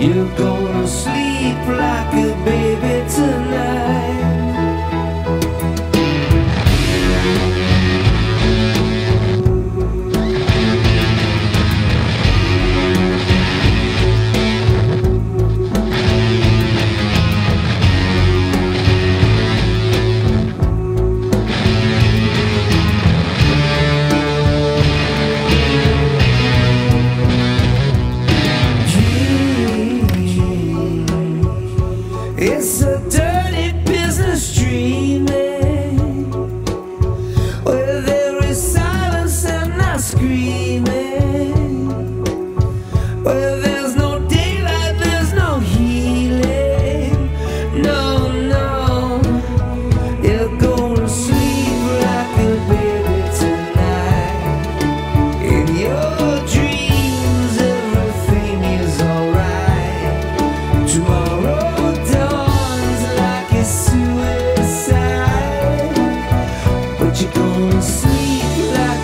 You're gonna sleep like a baby tonight. Sweet like